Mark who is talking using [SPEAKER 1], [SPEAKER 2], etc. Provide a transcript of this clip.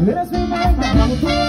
[SPEAKER 1] Let's mi mamá,